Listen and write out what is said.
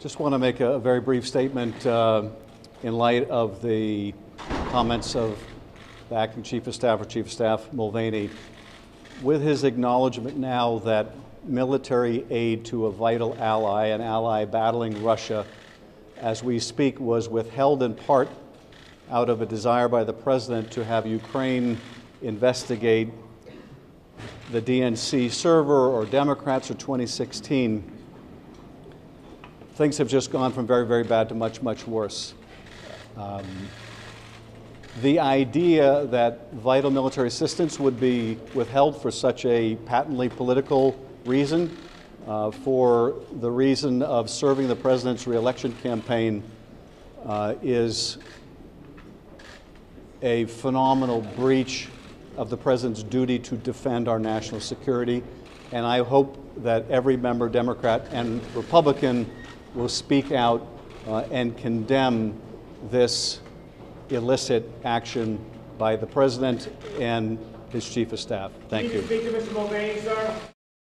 Just want to make a, very brief statement uh, in light of the comments of the acting chief of staff or chief of staff Mulvaney, with his acknowledgement now that military aid to a vital ally, an ally battling Russia, as we speak, was withheld in part out of a desire by the president to have Ukraine investigate the DNC server or Democrats or 2016 things have just gone from very, very bad to much, much worse. Um, the idea that vital military assistance would be withheld for such a patently political reason, uh, for the reason of serving the president's reelection campaign, uh, is a phenomenal breach of the president's duty to defend our national security. And I hope that every member, Democrat and Republican, will speak out uh, and condemn this illicit action by the president and his chief of staff. Thank you.